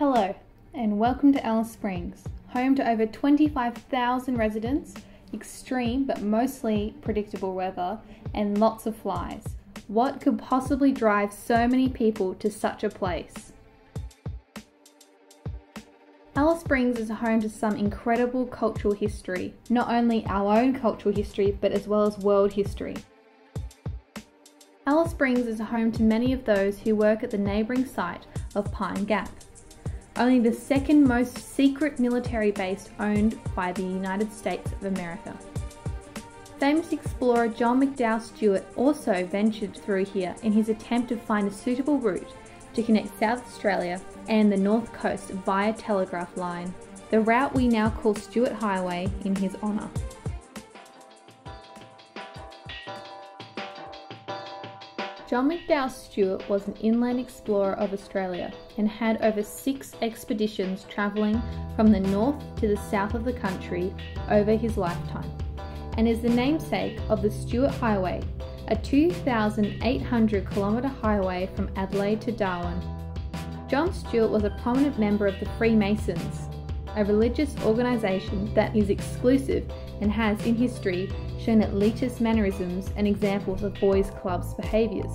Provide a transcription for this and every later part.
Hello, and welcome to Alice Springs, home to over 25,000 residents, extreme but mostly predictable weather, and lots of flies. What could possibly drive so many people to such a place? Alice Springs is home to some incredible cultural history, not only our own cultural history, but as well as world history. Alice Springs is home to many of those who work at the neighbouring site of Pine Gap, only the second most secret military base owned by the United States of America. Famous explorer John McDouall Stuart also ventured through here in his attempt to find a suitable route to connect South Australia and the North Coast via telegraph line, the route we now call Stuart Highway in his honour. John McDouall Stuart was an inland explorer of Australia and had over six expeditions travelling from the north to the south of the country over his lifetime, and is the namesake of the Stuart Highway, a 2,800 kilometre highway from Adelaide to Darwin. John Stuart was a prominent member of the Freemasons, a religious organisation that is exclusive and has, in history, shown elitist mannerisms and examples of boys' clubs' behaviours.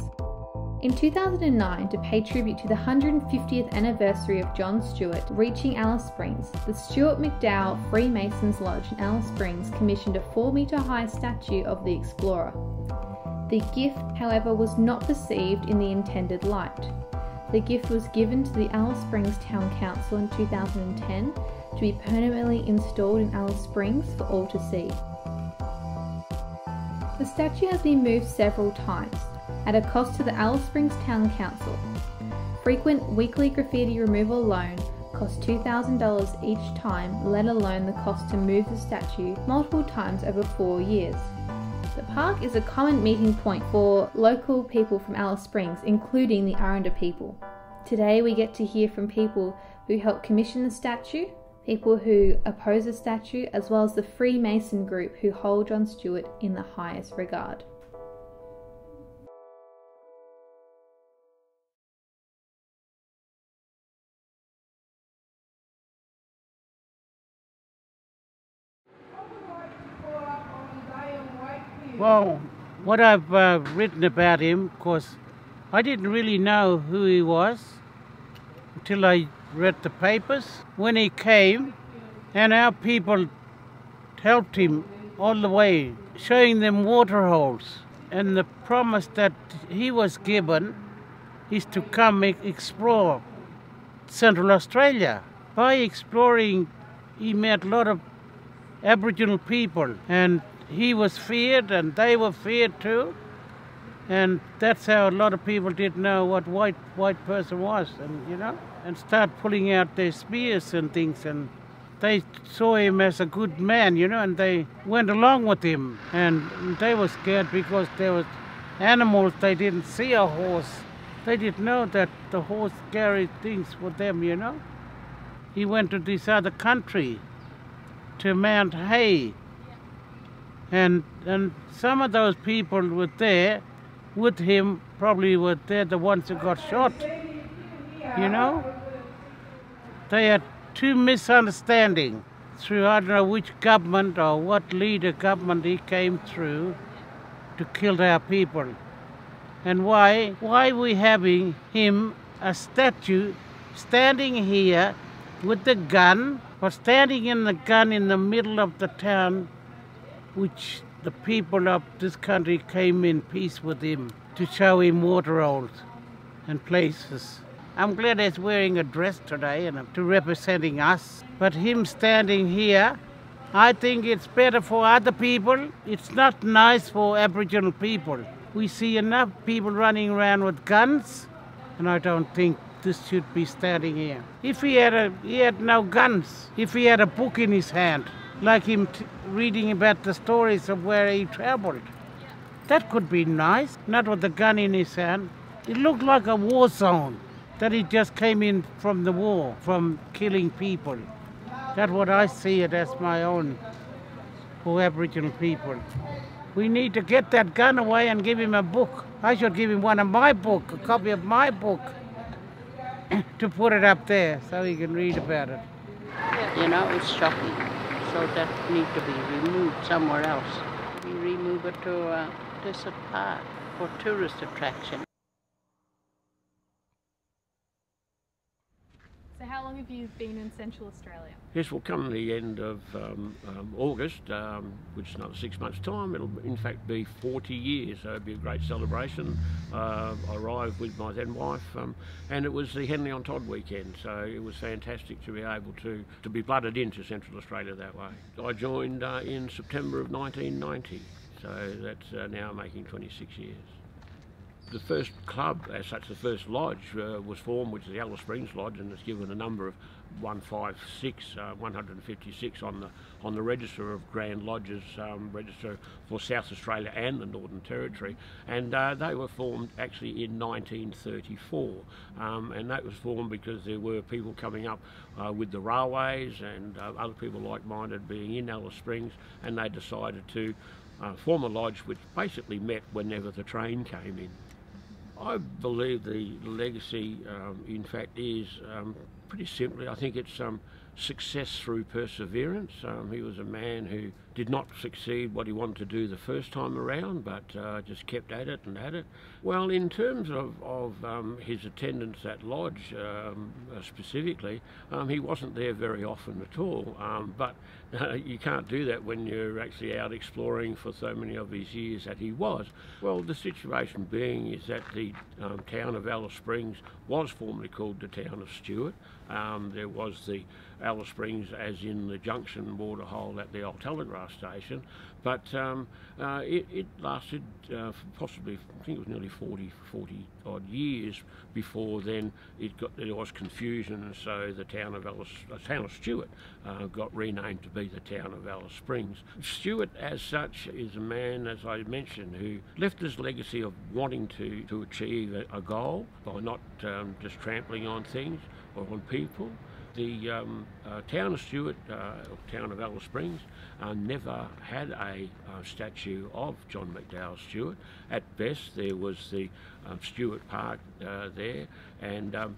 In 2009, to pay tribute to the 150th anniversary of John Stuart reaching Alice Springs, the Stuart McDouall Freemasons Lodge in Alice Springs commissioned a 4 metre high statue of the explorer. The gift, however, was not perceived in the intended light. The gift was given to the Alice Springs Town Council in 2010 to be permanently installed in Alice Springs for all to see. The statue has been moved several times, at a cost to the Alice Springs Town Council. Frequent weekly graffiti removal alone costs $2,000 each time, let alone the cost to move the statue multiple times over four years. The park is a common meeting point for local people from Alice Springs, including the Aranda people. Today we get to hear from people who helped commission the statue, people who oppose the statue, as well as the Freemason group who hold John Stuart in the highest regard. Well, what I've uh, written about him, of course, I didn't really know who he was until I read the papers. When he came, and our people helped him all the way, showing them water holes. And the promise that he was given is to come explore Central Australia. By exploring, he met a lot of Aboriginal people and he was feared and they were feared too. And that's how a lot of people didn't know what white white person was, and you know, and start pulling out their spears and things, and they saw him as a good man, you know, and they went along with him, and they were scared because there was animals they didn't see a horse, they didn't know that the horse carried things for them, you know. He went to this other country, to Mount Hay, and and some of those people were there with him probably were there the ones who got shot you know? They had two misunderstanding through I don't know which government or what leader government he came through to kill our people. And why why we having him a statue standing here with the gun or standing in the gun in the middle of the town which the people of this country came in peace with him to show him water holes and places. I'm glad he's wearing a dress today and to representing us. But him standing here, I think it's better for other people. It's not nice for Aboriginal people. We see enough people running around with guns, and I don't think this should be standing here. If he had a, he had no guns. If he had a book in his hand, like him reading about the stories of where he traveled. That could be nice, not with a gun in his hand. It looked like a war zone that he just came in from the war, from killing people. That's what I see it as my own for Aboriginal people. We need to get that gun away and give him a book. I should give him one of my book, a copy of my book. to put it up there so he can read about it. You know, it's shocking. So that need to be removed somewhere else. We remove it to a desert park for tourist attraction. So how long have you been in Central Australia? Yes, we'll come the end of um, um, August, um, which is another six months' time. It'll in fact be 40 years, so it'll be a great celebration. Uh, I arrived with my then wife, um, and it was the Henley on Todd weekend, so it was fantastic to be able to, to be blooded into Central Australia that way. I joined uh, in September of 1990, so that's uh, now making 26 years the first club, as such, the first lodge uh, was formed, which is the Alice Springs Lodge, and it's given a number of 156, uh, 156 on the on the register of Grand Lodges um, register for South Australia and the Northern Territory, and uh, they were formed actually in 1934, um, and that was formed because there were people coming up uh, with the railways and uh, other people like-minded being in Alice Springs, and they decided to uh, form a lodge which basically met whenever the train came in. I believe the legacy, um, in fact, is um, pretty simply, I think it's um, success through perseverance. Um, he was a man who did not succeed what he wanted to do the first time around, but uh, just kept at it and at it. Well, in terms of, of um, his attendance at Lodge um, uh, specifically, um, he wasn't there very often at all. Um, but uh, you can't do that when you're actually out exploring for so many of his years that he was. Well, the situation being is that the town of Alice Springs was formerly called the town of Stuart. Um, there was the Alice Springs, as in the junction waterhole at the old telegraph station, but um, uh, it, it, lasted uh, possibly, I think it was nearly 40, 40 odd years before then it got there was confusion, and so the town of Alice, the town of Stuart, uh, got renamed to be the town of Alice Springs. Stuart, as such, is a man, as I mentioned, who left his legacy of wanting to to achieve a, a goal by not um, just trampling on things on people. The um, uh, town of Stuart, uh, town of Alice Springs, uh, never had a uh, statue of John McDouall Stuart. At best, there was the um, Stuart Park uh, there, and um,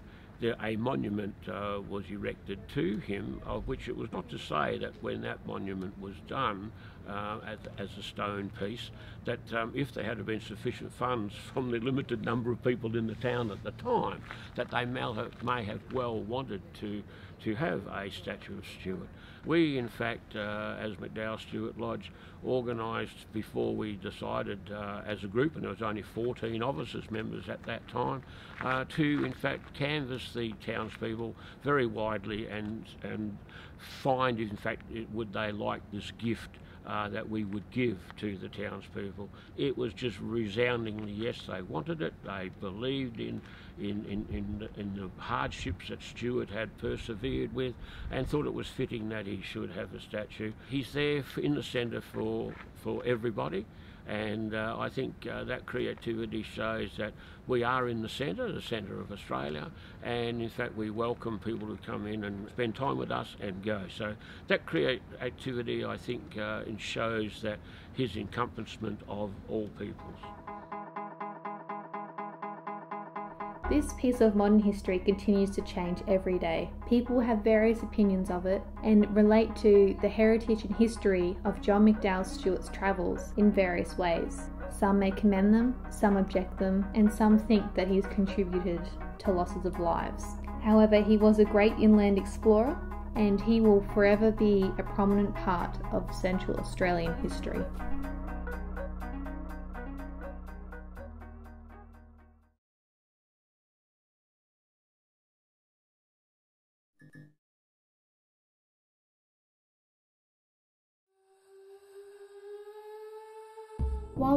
a monument uh, was erected to him, of which it was not to say that when that monument was done uh, as, as, a stone piece, that um, if there had been sufficient funds from the limited number of people in the town at the time, that they may have, may have well wanted to, to have a statue of Stuart. We, in fact, uh, as McDouall Stuart Lodge, organised before we decided uh, as a group, and there was only 14 of us as members at that time, uh, to in fact canvass the townspeople very widely and and find in fact would they like this gift uh, that we would give to the townspeople. It was just resoundingly yes, they wanted it. They believed in in, in, in, the, in the hardships that Stuart had persevered with and thought it was fitting that he should have a statue. He's there in the centre for, for everybody and uh, I think uh, that creativity shows that we are in the centre, the centre of Australia, and in fact we welcome people to come in and spend time with us and go. So that creativity, I think, uh, shows that his encompassment of all peoples. This piece of modern history continues to change every day. People have various opinions of it and relate to the heritage and history of John McDouall Stuart's travels in various ways. Some may commend them, some object them, and some think that he has contributed to losses of lives. However, he was a great inland explorer and he will forever be a prominent part of Central Australian history.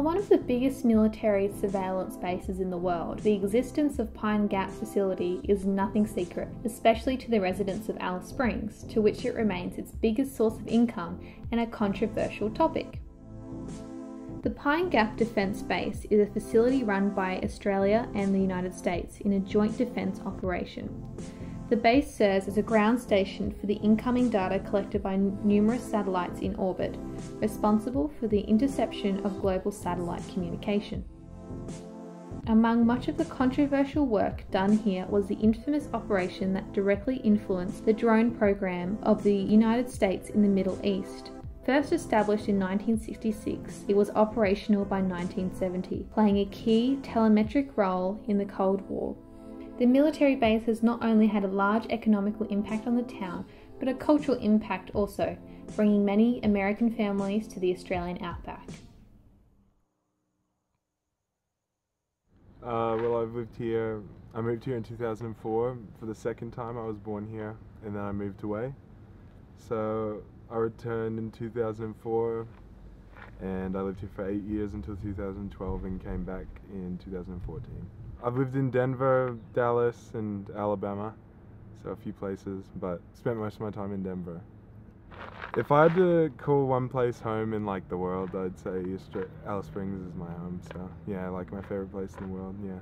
One of the biggest military surveillance bases in the world, the existence of Pine Gap facility is nothing secret, especially to the residents of Alice Springs, to which it remains its biggest source of income and a controversial topic. The Pine Gap Defence Base is a facility run by Australia and the United States in a joint defence operation. The base serves as a ground station for the incoming data collected by numerous satellites in orbit, responsible for the interception of global satellite communication. Among much of the controversial work done here was the infamous operation that directly influenced the drone program of the United States in the Middle East. First established in 1966, it was operational by 1970, playing a key telemetric role in the Cold War. The military base has not only had a large economical impact on the town, but a cultural impact also, bringing many American families to the Australian outback. Uh, well, I've lived here. I moved here in 2004 for the second time. I was born here, and then I moved away. So I returned in 2004, and I lived here for eight years until 2012, and came back in 2014. I've lived in Denver, Dallas, and Alabama, so a few places, but spent most of my time in Denver. If I had to call one place home in like the world, I'd say Alice Springs is my home. So yeah, like my favorite place in the world. Yeah.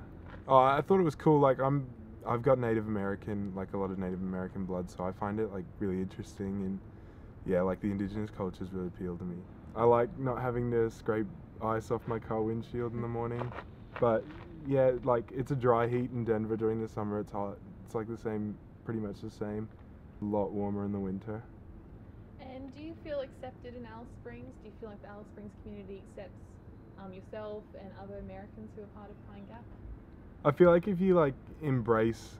Oh, I thought it was cool. Like I'm, I've got Native American, like a lot of Native American blood, so I find it like really interesting and yeah, like the indigenous cultures really appeal to me. I like not having to scrape ice off my car windshield in the morning, but yeah, like it's a dry heat in Denver during the summer. It's hot. It's like the same, pretty much the same. A lot warmer in the winter. And do you feel accepted in Alice Springs? Do you feel like the Alice Springs community accepts um, yourself and other Americans who are part of Pine Gap? I feel like if you like embrace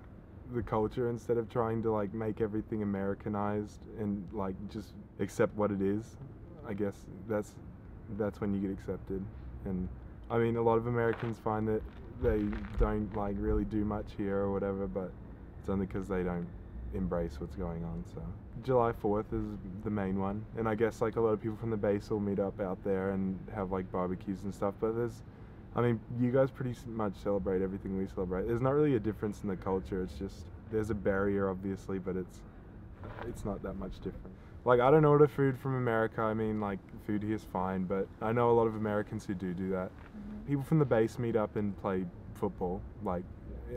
the culture instead of trying to like make everything Americanized and like just accept what it is, I guess that's that's when you get accepted. And I mean, a lot of Americans find that they don't like really do much here or whatever, but it's only because they don't embrace what's going on. So July 4th is the main one, and I guess like a lot of people from the base will meet up out there and have like barbecues and stuff. But there's, I mean, you guys pretty much celebrate everything we celebrate. There's not really a difference in the culture. It's just there's a barrier obviously, but it's it's not that much different. Like I don't order food from America. I mean, like food here is fine, but I know a lot of Americans who do do that. Mm-hmm. People from the base meet up and play football, like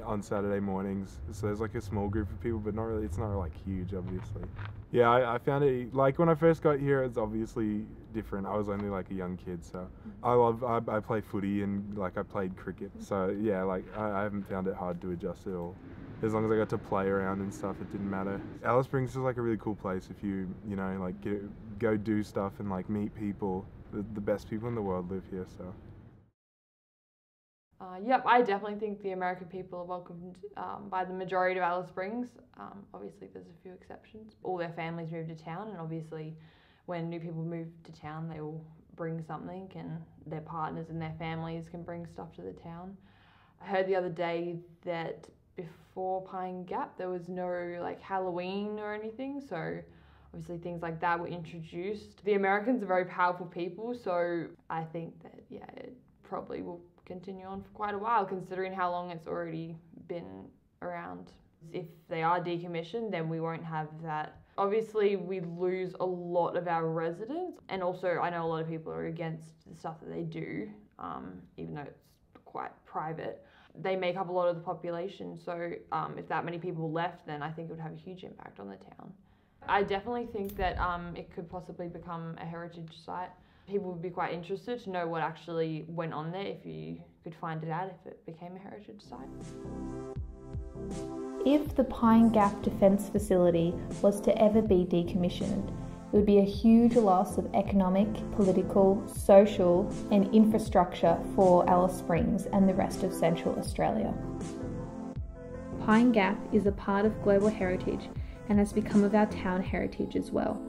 on Saturday mornings. So there's like a small group of people, but not really. It's not like huge, obviously. Yeah, I, I found it like when I first got here. It's obviously different. I was only like a young kid, so I love. I, I play footy and like I played cricket. So yeah, like I, I haven't found it hard to adjust at all. As long as I got to play around and stuff, it didn't matter. Alice Springs is like a really cool place if you you know like get, go do stuff and like meet people. The, the best people in the world live here, so. Uh, yep, I definitely think the American people are welcomed um, by the majority of Alice Springs. Um, obviously, there's a few exceptions. All their families move to town, and obviously, when new people move to town, they will bring something, and their partners and their families can bring stuff to the town. I heard the other day that before Pine Gap, there was no like Halloween or anything, so obviously things like that were introduced. The Americans are very powerful people, so I think that yeah, it probably will continue on for quite a while, considering how long it's already been around. If they are decommissioned, then we won't have that. Obviously, we lose a lot of our residents, and also I know a lot of people are against the stuff that they do, um, even though it's quite private. They make up a lot of the population, so um, if that many people left, then I think it would have a huge impact on the town. I definitely think that um, it could possibly become a heritage site people would be quite interested to know what actually went on there if you could find it out if it became a heritage site. If the Pine Gap Defence Facility was to ever be decommissioned, it would be a huge loss of economic, political, social, and infrastructure for Alice Springs and the rest of Central Australia. Pine Gap is a part of global heritage and has become of our town heritage as well.